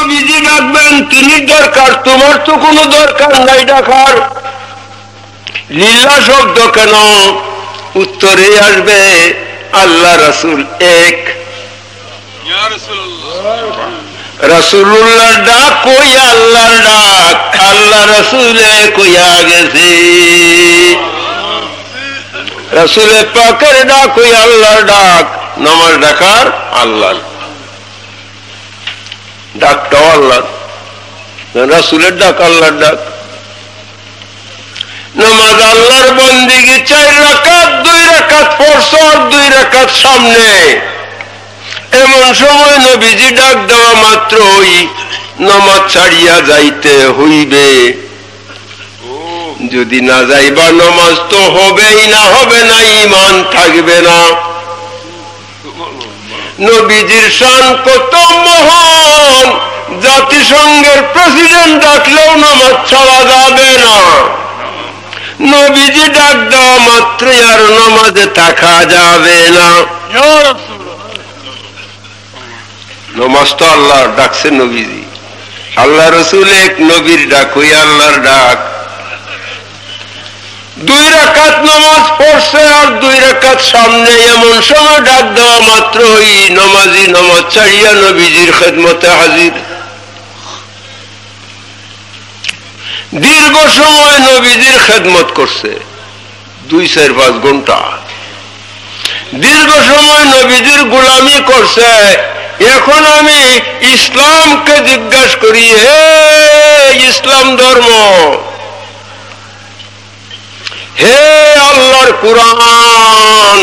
নবীজি ডাকবেন তিনি দরকার তোমার তো কোনো দরকার নাই ডাকার। লীলা শব্দ কেন? উত্তরে আসবে আল্লাহ রসুল এক। রসুল্লাহ ডাক কই? আল্লাহর ডাক। আল্লাহ রসুলে কইয়া গেছে। রসুলে পাকের ডাক কই? আল্লাহর ডাক। নমাজ ডাকার আল্লাহ ডাকটাও আল্লাহ রসুলের ডাক আল্লাহর ডাক। নমাজ আল্লাহর বন্দিগি চার রাকাত দুই রাকাত পড়ছ আর দুই রাকাত সামনে। এমন সময় নবীজি ডাক দেওয়া মাত্র ওই নমাজ ছাড়িয়া যাইতে হইবে। যদি না যাইবা নমাজ তো হবেই না হবে না ইমান থাকবে না। নবীজির শান কত মহান। জাতিসংঘের প্রেসিডেন্ট ডাকলেও নামাজ ছাড়া যাবে না। নবীজি ডাক দেওয়া মাত্রই আর নামাজে থাকা যাবে না। নমাজ তো আল্লাহ ডাকছে নবীজি। আল্লাহ রসুল এক নবীর ডাক, ওই আল্লাহর ডাক। দুই রাকাত নামাজ পড়ছে আর দুই রাকাত সামনে এমন সময় ডাক দেওয়া মাত্র ওই নমাজি নমাজ ছাড়িয়া নবীজির খেদমতে হাজির। দীর্ঘ সময় নবীজির খেদমত করছে, দুই চার পাঁচ ঘণ্টা। দীর্ঘ সময় নবীজির গোলামি করছে, এখন আমি ইসলামকে জিজ্ঞাসা করি, হে ইসলাম ধর্ম হে আল্লাহর কোরআন,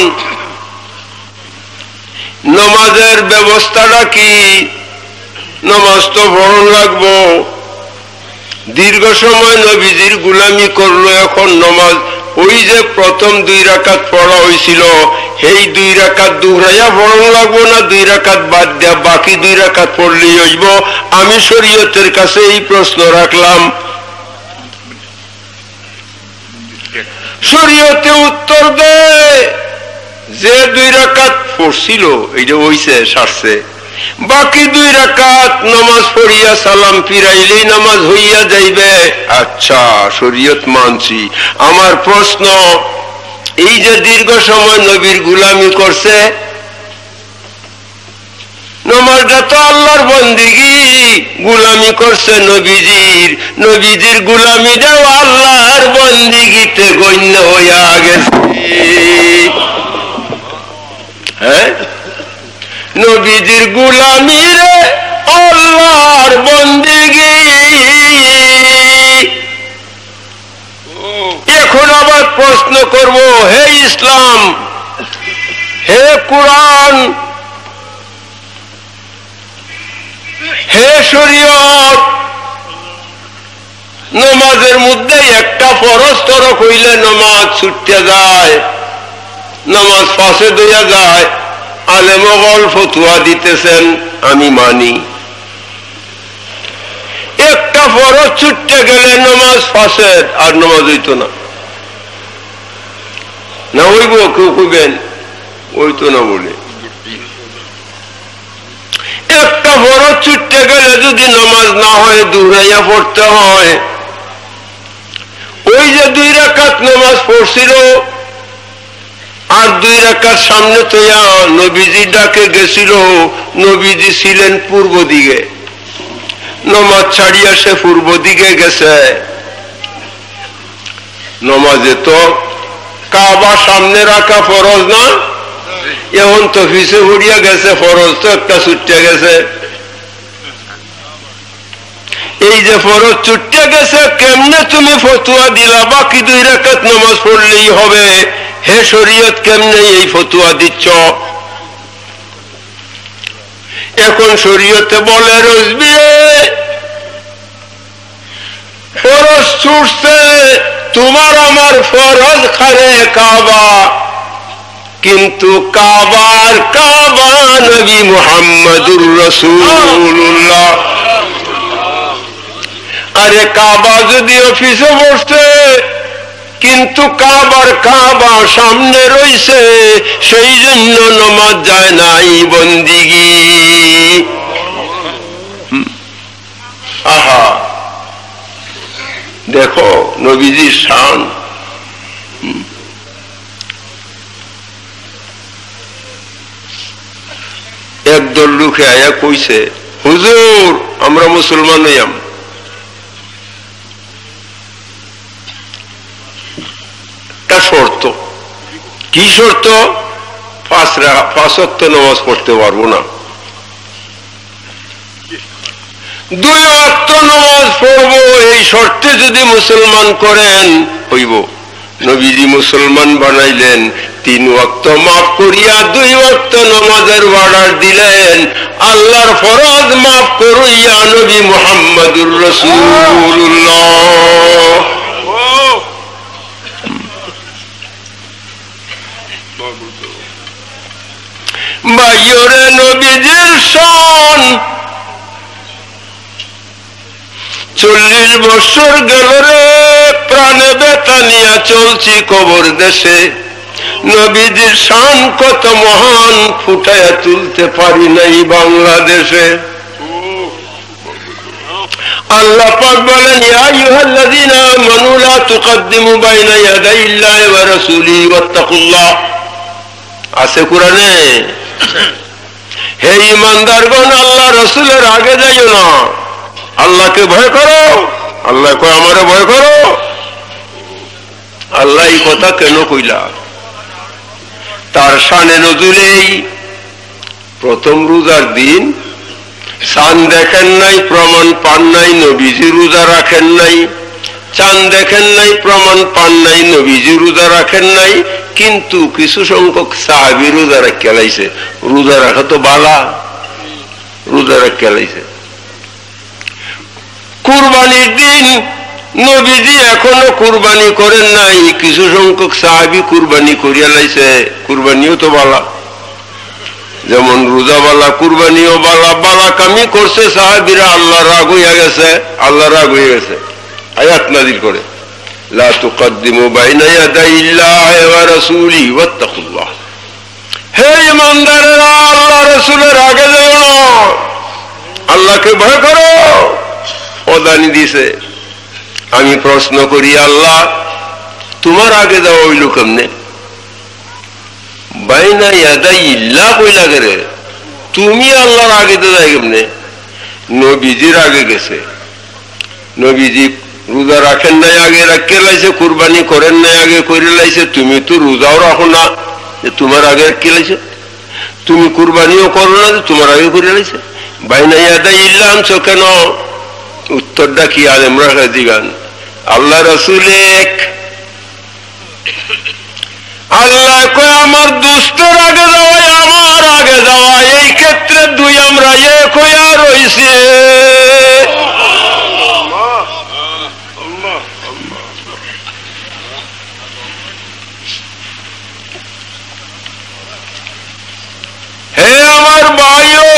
নমাজের ব্যবস্থাটা কি? নমাজ তো ভরণ লাগবো। দীর্ঘ সময় নবীজির গুলামি করল, এখন নমাজ ওই যে প্রথম দুই রাকাত পড়া হয়েছিল সেই দুই রাকাত দুহরাইয়া ভরণ লাগবো না, দুই রাকাত বাদ দেয়া বাকি দুই রাকাত পড়লেই হইব? আমি শরীয়তের কাছে এই প্রশ্ন রাখলাম। শরীয়তে উত্তর দে। যে দুই রাকাত পড়ছিল, এইটা হইছে, সারছে। বাকি দুই রাকাত নামাজ পড়িয়া সালাম ফিরাইলেই নামাজ হইয়া যাইবে। আচ্ছা শরীয়ত মানছি। আমার প্রশ্ন, এই যে দীর্ঘ সময় নবীর গুলামি করছে নমাজটা তো আল্লাহর বন্দিগি। গুলামি করছে নবীজির। নবীজির গুলামিটাও আল্লাহর বন্দিগিতে গণ্য হইয়া গেছে। হ্যাঁ? নবীজির গুলামি রে আল্লাহর বন্দিগি। এখন আবার প্রশ্ন করব, হে ইসলাম, হে কোরআন হে শরীয়ত, নমাজের মধ্যে একটা ফরজ তরক হইলে নমাজ ছুটতে যায়, নমাজ ফাঁসে দইয়া যায়। আলেমগল ফতুয়া দিতেছেন, আমি মানি। একটা ফরজ ছুটতে গেলে নমাজ ফাঁসের আর নমাজ হইত না। না হইব কেউ কইবেন হইতো না বলে। একটা বড় ছুটতে গেলে যদি নামাজ না হয় দূরাইয়া পড়তে হয়। ওই যে দুই রাকাত নামাজ পড়ছিল, আর দুই রাকাত সামনে তোয়া নবীজি ডাকে গেছিল, নবীজি ছিলেন পূর্ব দিকে। নমাজ ছাড়িয়া সে পূর্ব দিকে গেছে। নমাজে তো কাবা সামনে রাখা ফরজ না? এখন তো ফিসে উড়িয়া গেছে, ফরজ তো একটা ছুটে গেছে। এই যে ফরজ ছুটে গেছে, কেমনে তুমি ফতুয়া দিলা? বাকি দুই রেখাত নামাজ পড়লেই হবে। হে শরীয়ত, কেমনে এই ফতুয়া দিচ্ছ? এখন শরীয়তে বলে রসবি ফরজ ছুটছে, তোমার আমার ফরজ খারে কাবা। কিন্তু কাবার কাবা নবী মুহাম্মদুর রসুল্লাহ আরে কাবা যদি অফিসে বসছে কিন্তু কাবার কাবা সামনে রইছে, সেই জন্য নমাজ যায় নাই বন্দিগি। আহা। দেখো নবীজির শান। একদল লোকে আয়া কইছে, হুজুর, আমরা মুসলমান হইয়াম। একটা শর্ত। কি শর্ত? পাঁচত্ব নামাজ পড়তে পারব না। দুই অক্ত নামাজ পড়ব, এই শর্তে যদি মুসলমান করেন, হইব। নবীজি মুসলমান বানাইলেন। তিন ওয়াক্ত মাফ করিয়া দুই ওয়াক্ত নমাজের অর্ডার দিলেন। আল্লাহর ফরজ মাফ করিয়া নবী মোহাম্মদুর রসুল্লাহ বাইরে নবীজির সন চল্লিশ বছর গেল রে প্রাণে বেতা নিয়া চলছি কবর দেশে। নবীজির শান কত মহান ফুটাইয়া তুলতে পারি নাই বাংলাদেশে। আল্লাহ পাক বলেন ইয়া আইয়ুহাল্লাযীনা আমানু লা তুকদ্দিমু বাইনা ইয়াদাইল্লাহি ওয়া রাসূলিহি ওয়াত্তাকুল্লাহ। আছে কোরআনে? হে ইমানদারগণ আল্লাহ রসুলের আগে যাইও না। আল্লাহকে ভয় করো। আল্লাহ কয় আমারে ভয় করো। আল্লাহ এই কথা কেন কইলা? তার সানে নজুলেই প্রথম রোজার দিন সান দেখেন নাই, প্রমাণ পান নাই, নবীজি রোজা রাখেন নাই চান দেখেন নাই, প্রমাণ পান নাই, নবীজি রোজা রাখেন নাই, কিন্তু কিছু সংখ্যক সাহাবি রোজা রাখিয়া লাইছে। রোজা রাখা তো বালা। রোজা রাখিয়া লাইছে। কুরবানির দিন নবীজি এখনও কুরবানি করেন নাই। কিছু সংখ্যক সাহাবি কুরবানি করিয়া লাইছে। কুরবানিও তো বালা। যেমন রোজা বালা, কুরবানিও বালা বালা কামি করছে সাহাবিরা, আল্লাহ রাগ হইয়া গেছে, আল্লাহ রাগ হয়ে গেছে। আয়াত নাজির করে। লা আল্লাহ আল্লাহকে ভয় করো। ওদানি দিছে, আমি প্রশ্ন করি, আল্লাহ, তোমার আগে যাওয়া হইল কেমনে? বাইনা ইল্লা কইলা করে তুমি আল্লাহর আগে তো যাই কেমনে? নবীজির আগে গেছে। নবীজি রোজা রাখেন নাই আগে, রাখিয়ে লাইছে, কুরবানি করেন নাই আগে করে লাইছে, তুমি তো রোজাও রাখো না, যে তোমার আগে রাখিয়ে লাইছে। তুমি কুরবানিও করো না, যে তোমার আগে করে লাইছে। বাইনা ইয়াদাই ইল্লা আনছো কেন? উত্তরটা কি আলেমরা দিবেন? আল্লাহ রসুল এক। আল্লাহ কয়, আমার দুষ্টর আগে যাওয়াই, আমার আগে যাওয়া এই ক্ষেত্রে দুই আমরা এক হইয়া রইছে হে আমার ভাইও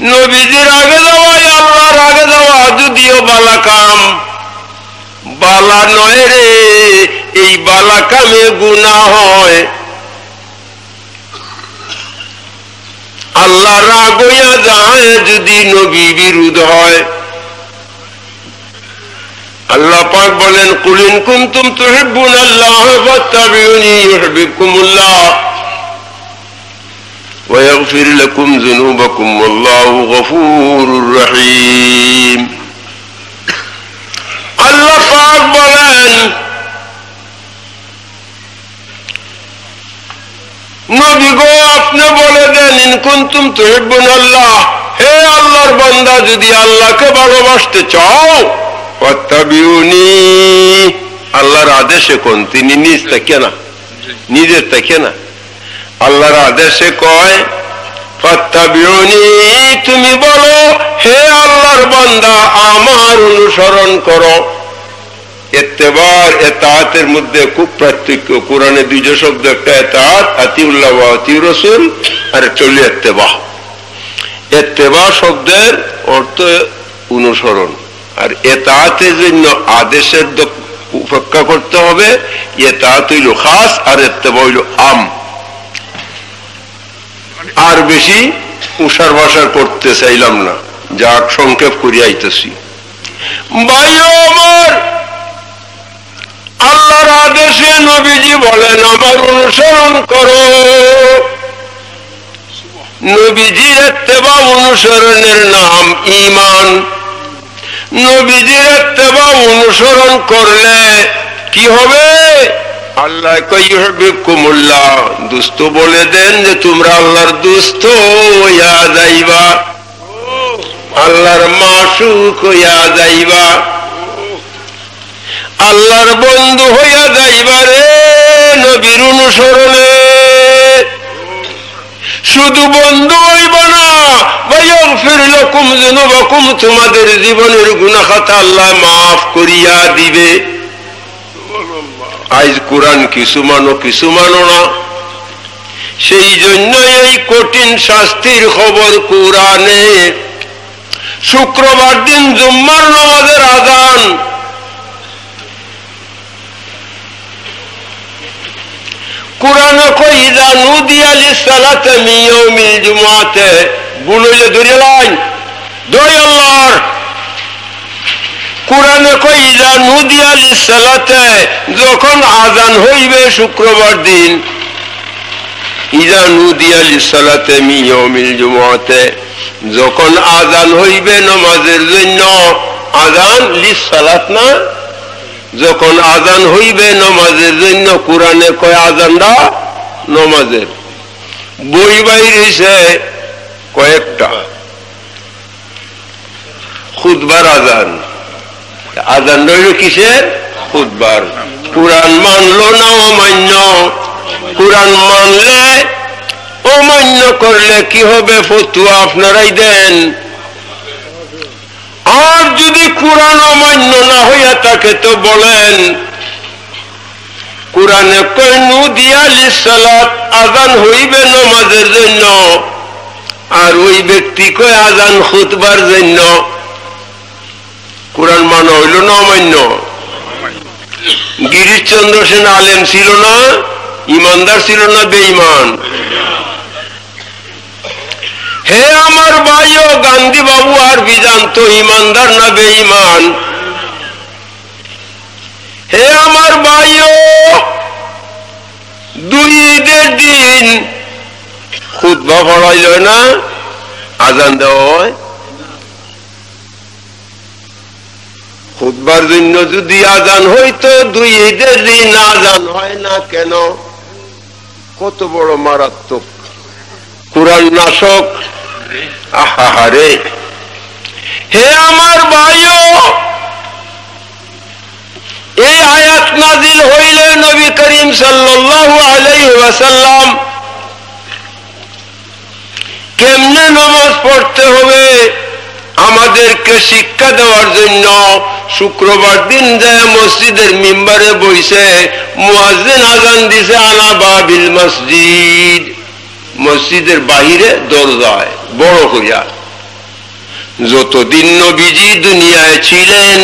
নবীজির আগে যাওয়াই আল্লাহর আগে যাওয়া যদিও বালা কাম। বালা নয় রে, এই বালা কামে গুণা হয়। আল্লাহ রাগইয়া যায় যদি নবী বিরুদ্ধ হয়। আল্লাহ পাক বলেন, কুলিন কুন্তুম তুহিব্বুন আল্লাহ ফাত্তাবিউনি ইউহিব্বুকুমুল্লাহ। ويغفر لكم ذنوبكم والله غفور رحيم আল্লাহ পাক বলেন নবী গো আপনি বলে দেন ইন কুনতুম তুহিব্বুন আল্লাহ হে আল্লাহর বান্দা যদি আল্লাহকে ভালোবাসতে চাও ফাত্তাবিউনি আল্লাহর আদেশে কোন তিনি নিজ থাকে না নিজের থাকে না আল্লাহর আদেশে কয় তুমি বলো, হে আল্লাহর বান্দা, আমার অনুসরণ করো। এত্তেবার এতাহাতের মধ্যে খুব পার্থক্য। কোরআনে দুইজ শব্দ, একটা এতাহাত আতিউল্লাহ আতি রসুল, আর একটা হল এত্তেবা এত্তেবা শব্দের অর্থ অনুসরণ। আর এতাহাতের জন্য আদেশের উপেক্ষা করতে হবে এতাহাত হইল খাস আর এত্তেবা হইল আম। আর বেশি উষার ভাষার করতে চাইলাম না। যা সংক্ষেপ করিয়া আইতেছি। ভাই আমার, আল্লাহর আদেশে নবীজি বলেন, আমার অনুসরণ করো। নবীজির এত্তেবা অনুসরণের নাম ইমান নবীজির এত্তেবা অনুসরণ করলে কি হবে? আল্লাহ কুমুল্লাহ দুস্থ বলে দেন যে, তোমরা আল্লাহর দুস্থ হইয়া যাইবা। আল্লাহর মাসুক হইয়া যাইবা। আল্লাহর বন্ধু হইয়া যাইবা রে নবীর অনুসরণে। শুধু বন্ধু হইব না তোমাদের জীবনের গুণাখাতা আল্লাহ মাফ করিয়া দিবে। আজ কোরআন কিছু মানো কিছু মানো না। সেই জন্য এই কঠিন শাস্তির খবর কোরআনে। শুক্রবার দিন জুম্মার নামাজের আদান কোরআন কইদা নুদিয়া লিসালাতে মিয়াউমিল জুমাতে বুলইলে ধরে লাইন দই কোরআনে কইদা নুদিয়া সালাতে যখন আজান হইবে শুক্রবার দিন, ইদা নুদিয়া লিসালাতে মিয়াউমিল জুমাতে যখন আজান হইবে নমাজের জন্য আজান লিসালাত না? যখন আজান হইবে নমাজের জন্য, কোরআনে কয় আজানটা নমাজের বই বাইরেছে কয়েকটা। খুদবার আজান আজান রইল কিসের? খুদবার কোরআন মানলো না অমান্য? কোরআন মানলে অমান্য করলে কি হবে? ফতুয়া আপনারাই দেন। আর যদি কোরআন অমান্য না হইয়া থাকে তো বলেন, কোরআনে কইনু দিয়ালি সালাত আজান হইবে নমাজের জন্য, আর ওই ব্যক্তি কয় আজান খুতবার জন্য? কোরআন মানা হইল না অমান্য? গিরিশচন্দ্র সেন আলেম ছিল না, ইমানদার ছিল না, বেঈমান। হে আমার ভাইও গান্ধী বাবু আর বিজান তো ইমানদার না বেঈমান? হে আমার ভাইও, দুই ঈদের দিন খুদ্া পড়াইল না, আজান দেওয়া হয়। খুদবার জন্য যদি আজান হইতো, দুই ঈদের দিন আজান হয় না কেন? কত বড় মারাত্মক কোরআন নাশক। আহারে হে আমার ভাইও, এই আয়াত নাজিল হইলে নবী করিম সাল্লাল্লাহু আলাইহি ওয়াসাল্লাম কেমনে নামাজ পড়তে হবে? আমাদেরকে শিক্ষা দেওয়ার জন্য শুক্রবার দিন যায় মসজিদের মিম্বারে বইছে, মুয়াজ্জিন আজান দিছে আনা বাবিল মসজিদ। মসজিদের বাহিরে দরজায় বড় করিয়া। যতদিন নবীজি দুনিয়ায় ছিলেন,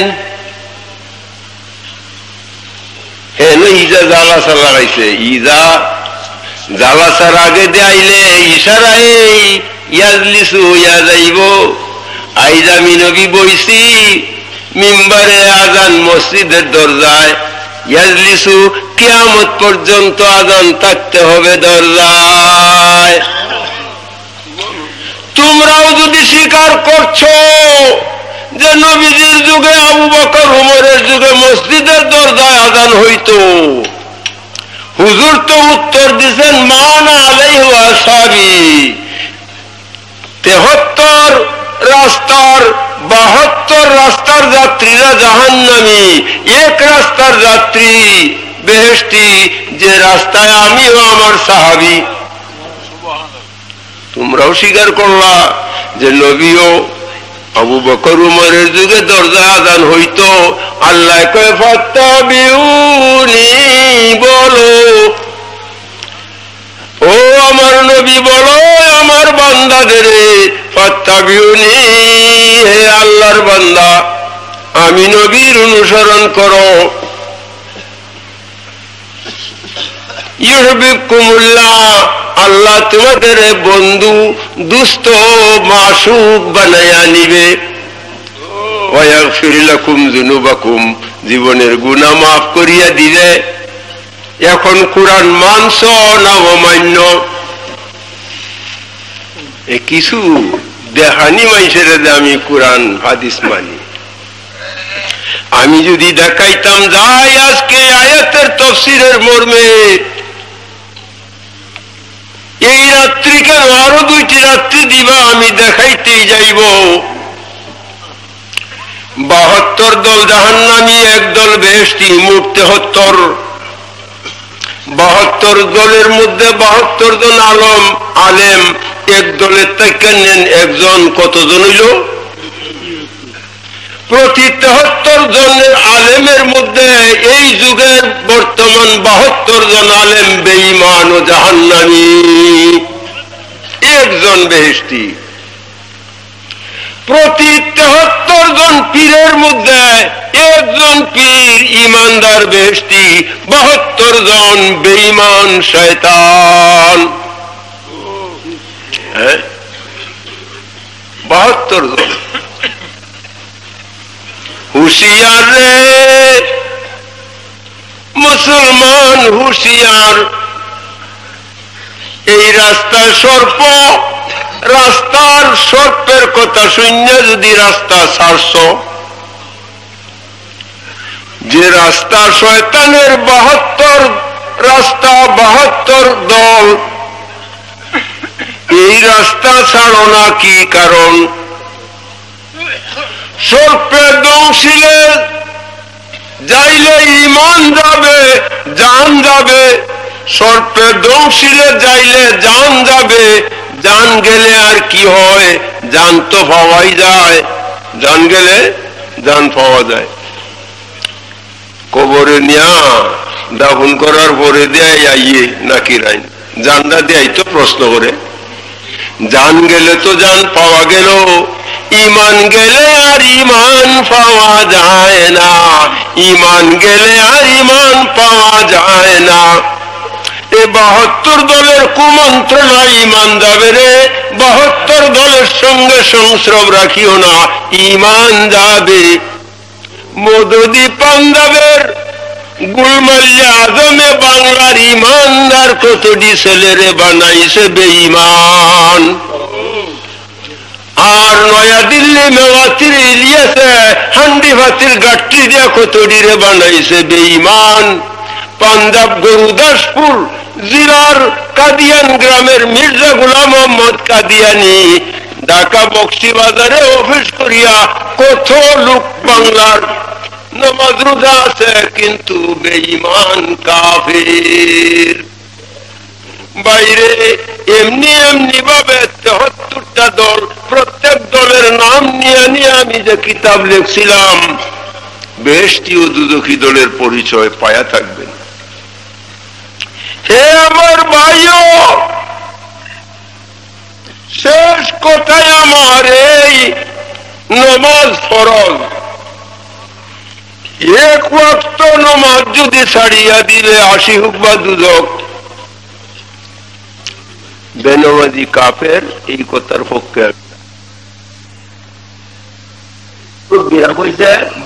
হেন ইজা জালাসা লাগাইছে ইজা জালাসার আগে দেয়াইলে ইশারায়, ইয়াজলিসু ইয়া যাইব আইজ আমি নবী বইছি, মিম্বারে আজান মসজিদের দরজায়। ইয়াজলিসু কিয়ামত পর্যন্ত আজান থাকতে হবে দরজায়। তোমরাও যদি স্বীকার করছ যে নবীজির যুগে, আবু বকর উমরের যুগে মসজিদের দরজায় আজান হইতো। হুজুর তো উত্তর দিছেন, মান আলাই হওয়া সাবি তেহত্তর রাস্তার বাহাত্তর রাস্তার যাত্রীরা জাহান নামি এক রাস্তার যাত্রী বেহেস্তি যে রাস্তায় আমিও আমার সাহাবি। তোমরাও স্বীকার করলা যে নবীও আবু বকর উমরের যুগে দরজা আদান হইতো। আল্লাহ কয় ফাত্তা বিউনি বলো। ও আমার নবী বলো আমার বান্দাদের আল্লাহর বান্দা, আমি নবীর অনুসরণ করো। ইউহবিকুমুল্লাহ আল্লাহ তোমাদের বন্ধু, দুস্থ, মাসুক বানাইয়া নিবে। ও জীবনের গুণা মাফ করিয়া দিবে। এখন কোরআন মানস না অমান্য? কিছু দেখানি মানুষের আমি কোরআন, হাদিস মানি। আমি যদি দেখাইতাম, যাই আজকে আয়াতের তফসিরের মর্মে, এই রাত্রি কেন আরও দুইটি রাত্রি দিবা, আমি দেখাইতেই যাইব। বাহাত্তর দল জাহান্নামি একদল বেহস্তি মোট তেহত্তর বাহাত্তর দলের মধ্যে বাহাত্তর জন আলম, আলেম। এক দলের থেকে নেন একজন কতজন হইল? প্রতি তেহত্তর জনের আলেমের মধ্যে এই যুগের বর্তমান বাহাত্তর জন আলেম বেঈমান ও জাহান্নামি। একজন বেহেস্তি প্রতি তেহত্তর জন পীরের মধ্যে একজন পীর ইমানদার বেহস্তি বাহাত্তর জন বেঈমান শয়তান। হ্যাঁ? বাহাত্তর জন। হুশিয়ার রে। মুসলমান হুশিয়ার। এই রাস্তায় সর্প রাস্তার সর্পের কথা শূন্য যদি রাস্তা ছাড়ছ যে রাস্তা শয়তানের বাহাত্তর, রাস্তা বাহাত্তর দল এই রাস্তা ছাড়ো না কি কারণ? সর্পে দংশিলে যাইলে ইমান যাবে, জান যাবে। সর্পে দংশিলে যাইলে জান যাবে, জান গেলে আর কি হয়? জান তো পাওয়াই যায়। জান গেলে জান পাওয়া যায়। কবরে নিয়া দাফন করার পরে দেয় আইয়ে নাকি রাইন জানটা দেয় তো প্রশ্ন করে। জান গেলে তো জান পাওয়া গেল, ইমান গেলে আর ইমান পাওয়া যায় না। ইমান গেলে আর ইমান পাওয়া যায় না। এ বাহাত্তর দলের কুমন্ত্রণা ইমান যাবে রে, বাহাত্তর দলের সঙ্গে সংস্রব রাখিও না, ইমান যাবে। মদুদি পাঞ্জাবের আজমে বাংলার ইমানদার কতটি ছেলেরে বানাইছে বেঈমান? আর নয়া দিল্লি মেওয়াতির হান্ডি ভাতির গাঠটি দিয়া কতডিরে বানাইছে বেঈমান? পাঞ্জাব গরুদাসপুর জিলার কাদিয়ান গ্রামের মির্জা গুলাম মোহাম্মদ কাদিয়ানি ঢাকা বক্সি বাজারে অফিস করিয়া কত লোক বাংলার নমাজ রোজা আছে, কিন্তু বেঈমান কাফির। বাইরে এমনি এমনি ভাবে দল, প্রত্যেক দলের নাম নিয়ে নিয়ে আমি যে কিতাব লিখছিলাম দুদখী দলের পরিচয় পায়া থাকবেন হে আমার ভাইও, শেষ কথায় আমার এই নমাজ ফরজ। এক ওয়াক্ত নমাজ যদি ছাড়িয়া দিলে আশি হোক বা দুদক। বেনমাজি কাফের এই কথার পক্ষে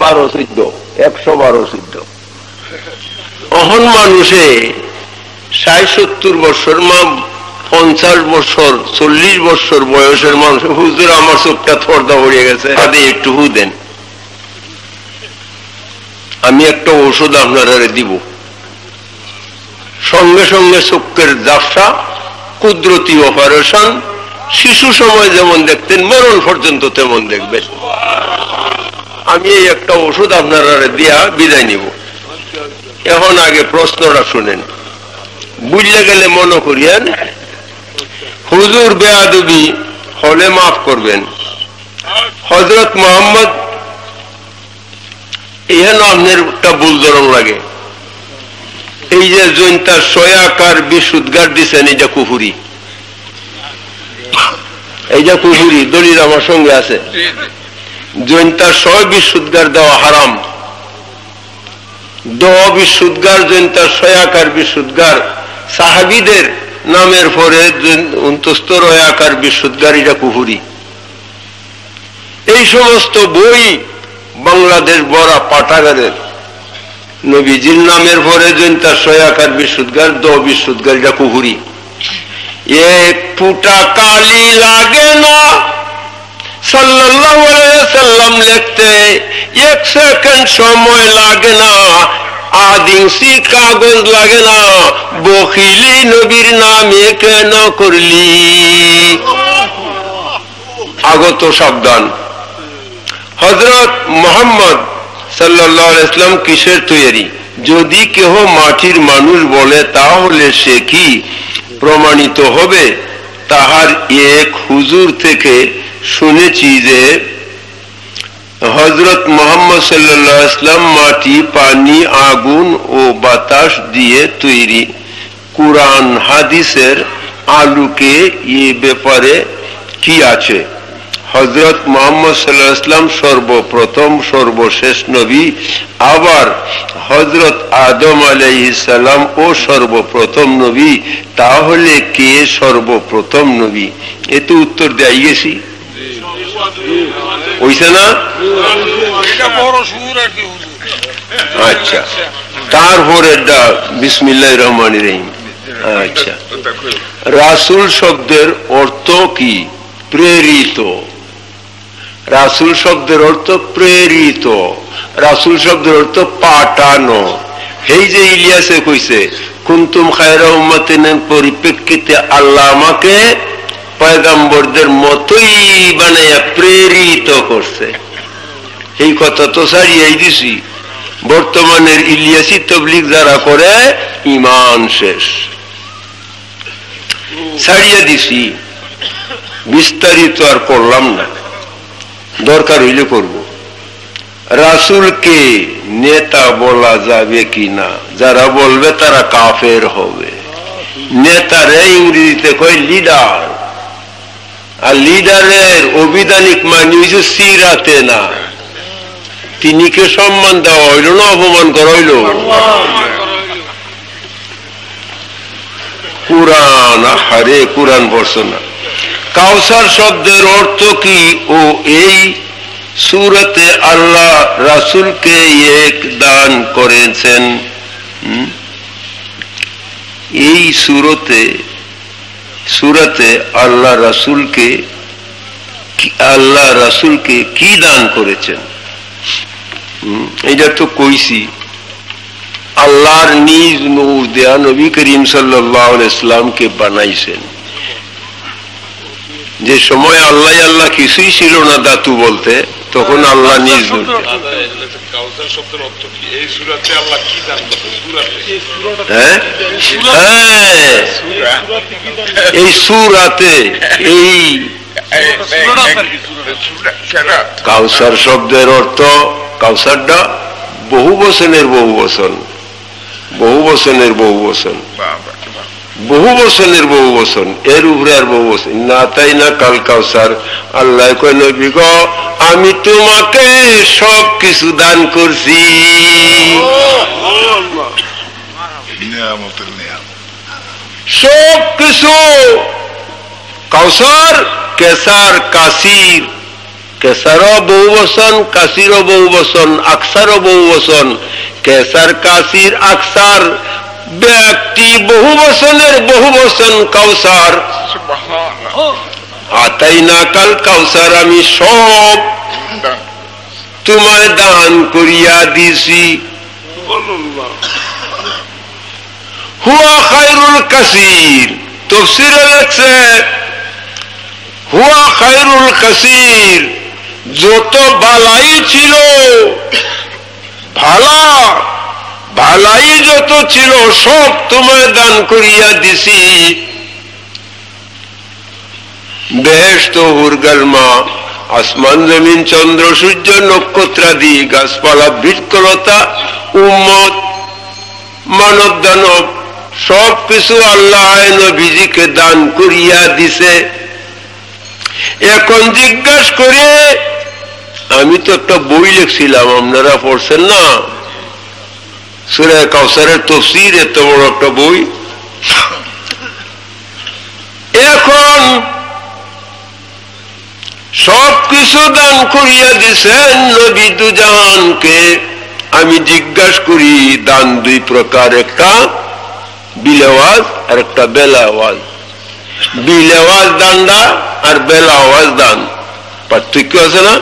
বারো চোদ্দ একশো বারো চোদ্দ অহন মানুষে সত্তর বছর মা, পঞ্চাশ চল্লিশ বছর বয়সের মানুষ আমার চোখটা থরদা গেছে একটু হু দেন। আমি একটা ওষুধ আপনারা দিব। সঙ্গে সঙ্গে চোখের জাফসা, কুদরতি অপারেশন, শিশু সময় যেমন দেখতেন, মরণ পর্যন্ত তেমন দেখবেন। আমি এই একটা ওষুধ আপনারা দিয়া বিদায় নিব। এখন আগে প্রশ্নটা শুনেন। বুঝলে গেলে মনে করিয়েন, হুজুর বেয়াদবি হলে মাফ করবেন। হজরত মোহাম্মদ এখানে আপনার একটা বুল ধরন লাগে। এই যে জৈন্তা সয়াকার বিশুদ্গার দিচ্ছেন এই যে কুহুরি এই যে কুহুরি দলিল আমার সঙ্গে আছে। জৈন্তা ছয় বিশুদ্গার দেওয়া হারাম। দ বিশুদ্গার, জৈন্তা সয়াকার বিশুদ্গার, সাহাবিদের নামের পরে অন্তস্তর আকার বিশুদ্গার, এটা কুহুরি এই সমস্ত বই বাংলাদেশ বড়া পাঠাগারের। নবীজির নামের পরে যেন তার সয়াকার বিশুদ্গার, দ বিশুদ্গার, এটা কুহুরি। এক ফুটা কালি লাগে না। সাল্লাম লিখতে, এক সেকেন্ড সময় লাগে না। আদিংসি কাগজ লাগে না। বকিলি নবীর নামে কেন করলি? আগত সাবধান। হজরত মোহাম্মদ সাল্লাহ ইসলাম কিসের তৈরি যদি কেহ মাটির মানুষ বলে, তাহলে সে কি প্রমাণিত হবে? তাহার এক হুজুর থেকে শুনেছি যে হজরত মোহাম্মদ সাল্লাহ ইসলাম মাটি, পানি, আগুন ও বাতাস দিয়ে তৈরি। কুরআন, হাদিসের আলুকে এ ব্যাপারে কি আছে? হজরত মোহাম্মদ সাল্লাহ ইসলাম সর্বপ্রথম সর্বশেষ নবী আবার হজরত আদম আলাইসাল্লাম ও সর্বপ্রথম নবী তাহলে কে সর্বপ্রথম নবী? এতে উত্তর দেয় গেছি না? আচ্ছা তারপরে বিসমিল্লাহ রহমান রহিম। আচ্ছা রাসুল শব্দের অর্থ কি? প্রেরিত। রাসুল শব্দের অর্থ প্রেরিত, রাসুল শব্দের অর্থ পাঠানো। এই যে ইলিয়াসে কইছে, কুন্তুম খায়রা উম্মাতিনের পরিপ্রেক্ষিতে আল্লাহ আমাকে পয়গাম্বরদের মতোই বানাইয়া প্রেরিত করছে। এই কথা তো সারিয়াই দিছি। বর্তমানের ইলিয়াসি তবলিক যারা করে ইমান শেষ। ছাড়িয়ে দিছি। বিস্তারিত আর করলাম না। দরকার হইলে করব। রাসুলকে নেতা বলা যাবে কি না যারা বলবে তারা কাফের হবে। নেতারে ইংরেজিতে কয় লিডার। আর লিডারের অবিধানিক মানে সিরাতে না। তিনি কে সম্মান দেওয়া হইল না অপমান করা হইল? কোরআন হারে কোরআন পড়ছো না। কাউসার শব্দের অর্থ কি ও এই সুরতে আল্লাহ রাসুলকে এক দান করেছেন? এই সুরতে সুরতে আল্লাহ রাসুলকে আল্লাহ রাসুলকে কি দান করেছেন? এটা তো কইছি। আল্লাহর নিজ নূর দেয়া নবী করিম সাল্লাহ ইসলামকে বানাইছেন। যে সময় আল্লাহ আল্লাহ কিছুই ছিল না দাতু বলতে তখন আল্লাহ নিজ হ্যাঁ? এই সুরাতে এই কাউসার শব্দের অর্থ কাউসারটা বহু বচনের বহু বচন। বহু বচনের বহু বচন। বহু বচনের বহু বচন এর উপরে আর বহু বচন না তাই না কাল কাউসার। আল্লাহ কয় নবী গ আমি তোমাকে সব কিছু দান করছি। সব কিছু কাউসার কেসার কাসির। কেসারও বহু বসন কাসিরও বহু বসন আকসারও বহু বসন কেসার কাসির আকসার। ব্যক্তি বহু বসনের বহু বসন কাউসার। আতাই না কাল কাউসার আমি সব তোমায় দান করিয়া দিছি। হুয়া খায়রুল কাসির। তফসিরে লেখছে হুয়া খায়রুল কাসির যত বালাই ছিল ভালা ভালাই যত ছিল, সব তোমায় দান করিয়া দিছি। বেহেস্ত হুরগালমা আসমান জমিন, চন্দ্র, সূর্য নক্ষত্রাদি গাছপালা, বৃক্ষলতা, উম্মত, মানব দানব, সব কিছু আল্লাহ নবীজিকে দান করিয়া দিছে। এখন জিজ্ঞাসা করে, আমি তো একটা বই লিখছিলাম, আপনারা পড়ছেন না? সুরে কাউসারের তফসির এত বড় একটা বই। এখন সব কিছু দান করিয়া দিছেন নবী দুজাহানকে। আমি জিজ্ঞাসা করি, দান দুই প্রকার, একটা বিলেওয়াজ আর একটা বেলা আওয়াজ বিল আওয়াজ দান্ডা আর বেলা আওয়াজ দান। পার্থক্য আছে না?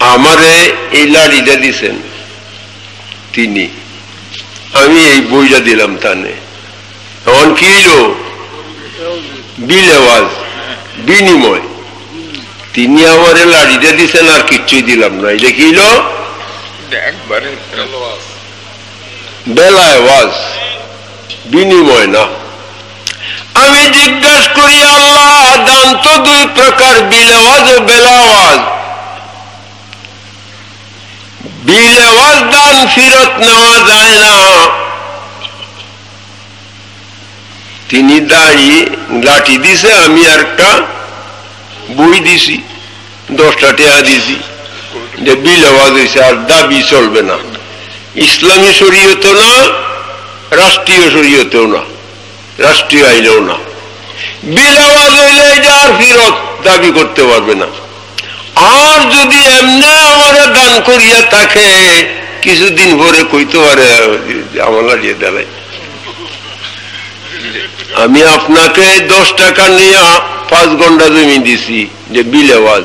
আমারে এই লাড়িটা দিছেন। তিনি। আমি এই বইটা দিলাম তানে। তখন কি হইল? বিল আওয়াজ বিনিময়। তিনি আমার লাড়িটা দিছেন আর কিচ্ছুই দিলাম না। এটা কি একবারে বেলা আওয়াজ বিনিময় না। আমি জিজ্ঞাসা করি আল্লাহ দান তো দুই প্রকার বিল আওয়াজ ও বেলা আওয়াজ বিল আওয়াজ দান ফিরত নেওয়া যায় না। তিনি দাঁড়িয়ে লাঠি দিছে, আমি একটা বই দিছি, দশটা টেয়া দিছি। যে বিল আওয়াজ হয়েছে আর দাবি চলবে না। ইসলামী শরীয়ত না, রাষ্ট্রীয় শরীয়তেও না, রাষ্ট্রীয় আইনেও না। বিল আওয়াজ হইলে এটা ফিরত, দাবি করতে পারবে না। আর যদি এমনি আমার দান করিয়া থাকে, কিছুদিন পরে কইতে পারে, আমার লাগিয়ে দেয়। আমি আপনাকে দশ টাকা নিয়ে পাঁচ ঘণ্টা জমি দিছি, যে বিল আওয়াজ।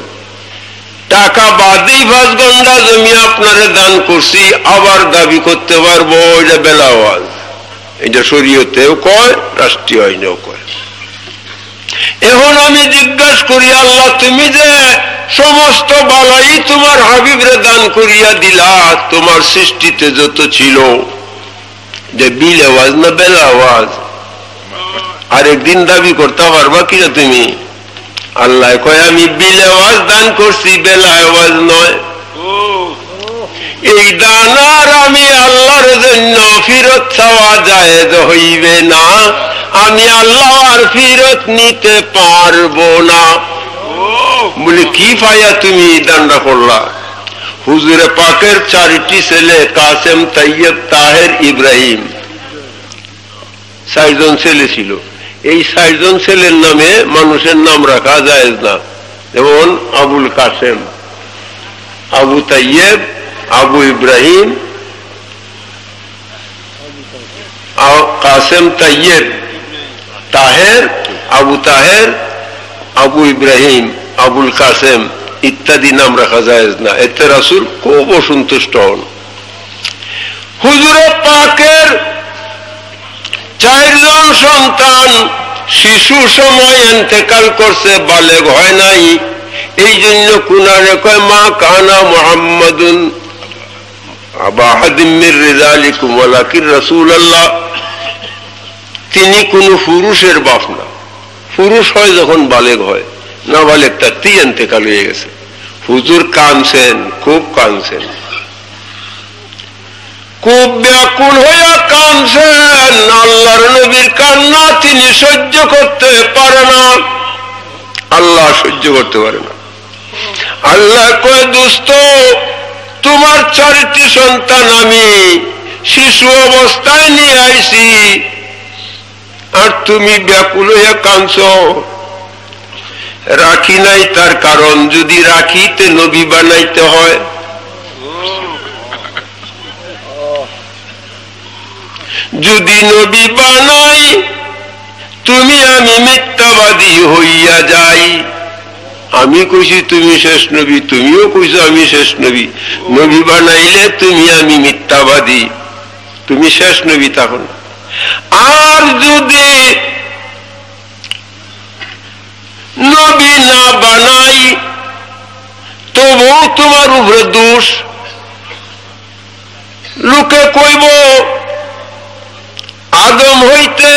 টাকা বাদেই পাঁচ ঘণ্টা জমি আপনারে দান করছি, আবার দাবি করতে পারব এটা বেলা আওয়াজ। এটা শরীয়তেও কয়, রাষ্ট্রীয় আইনেও কয়। এখন আমি জিজ্ঞাসা করি, আল্লাহ, তুমি যে সমস্ত বালাই তোমার হাবিবরে দান করিয়া দিলা, তোমার সৃষ্টিতে যত ছিল। যে বিল আওয়াজ না বেলা আওয়াজ? আরেকদিন দাবি করতে পারবা কিনা তুমি? আল্লাহ কয়, আমি বিল আওয়াজ দান করছি, বেলা আওয়াজ নয়। এই দান আর আমি আল্লাহর জন্য ফিরত চাওয়া যায় হইবে না। আমি আল্লাহ আর ফিরত নিতে পারব না। বলে, কি পাইয়া তুমি দানটা করলা? হুজুরে পাকের চারটি ছেলে, কাসেম তৈয়ব তাহের, ইব্রাহিম। চারজন ছেলে ছিল। এই চারজন ছেলের নামে মানুষের নাম রাখা যায় না। যেমন আবুল কাসেম, আবু তাইয়েব আবু ইব্রাহিম কাসেম তাইয়েব তাহের, আবু তাহের আবু ইব্রাহিম, আবুল কাসেম ইত্যাদি নাম রাখা যায় না। এতে রাসুল খুব অসন্তুষ্ট হন। হুজুরে পাকের চারজন সন্তান শিশু সময় এতেকাল করছে, বালেগ হয় নাই। এই জন্য কুনারে কয়, মা কানা মোহাম্মদুন তিনি কোন পুরুষের বাপ না। পুরুষ হয় যখন বালেগ হয়, না বালেগ তাতেই এতেকাল হয়ে গেছে। হুজুর কানছেন খুব কানছেন খুব ব্যাকুল হইয়া কানছেন আল্লাহর নবীর কান্না তিনি সহ্য করতে পারে না। আল্লাহ সহ্য করতে পারে না। আল্লাহ কয়ে দুস্থ তোমার চারটি সন্তান আমি শিশু অবস্থায় নিয়ে আইছি। আর তুমি ব্যাকুল হইয়া কাঁদছ। রাখি নাই তার কারণ, যদি রাখিতে নবী বানাইতে হয়। যদি নবী বানাই, তুমি আমি মিথ্যাবাদী হইয়া যাই। আমি কইছি, তুমি শেষ নবী, তুমিও কইছো, আমি শেষ নবী। নবী বানাইলে তুমি আমি মিথ্যাবাদী। তুমি শেষ নবী তখন। আর যদি নবী না বানাই, তবু তোমার উপরে দোষ। লোকে কইব, আদম হইতে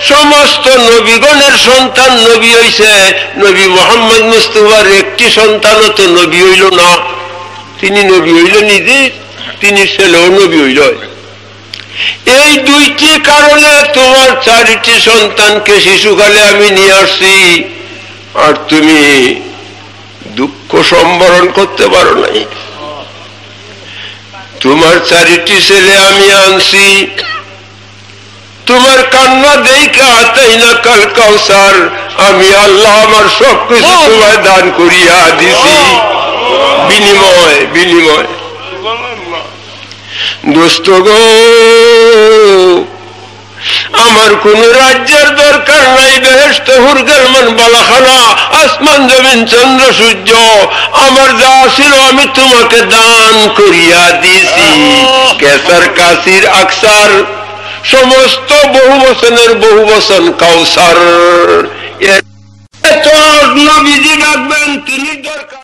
সমস্ত নবীগণের সন্তান নবী হইছে, নবী মোহাম্মদ মুস্তফার একটি সন্তানও তো নবী হইল না। তিনি নবী হইল নিজে, তিনি ছেলেও নবী হইল। এই দুইটি কারণে তোমার চারিটি সন্তানকে শিশুকালে আমি নিয়ে আসছি। আর তুমি দুঃখ সম্বরণ করতে পারো নাই। তোমার চারিটি ছেলে আমি আনছি। তোমার কান্না দেখা তাই না কাল কাউসার। আমি আল্লাহ আমার সব কিছু তোমায় দান করিয়া দিছি। বিনিময় বিনিময়। দোস্ত গো, আমার কোন রাজ্যের দরকার নাই বেহেস্ত হুরগেলমান বালাখানা, আসমান, জমিন, চন্দ্র, সূর্য। আমার যা ছিল আমি তোমাকে দান করিয়া দিছি কেসার, কাসির, আকসার, সমস্ত বহু বচনের বহু বচন কাউসার এত নবীজি রাখবেন, তিনি দরকার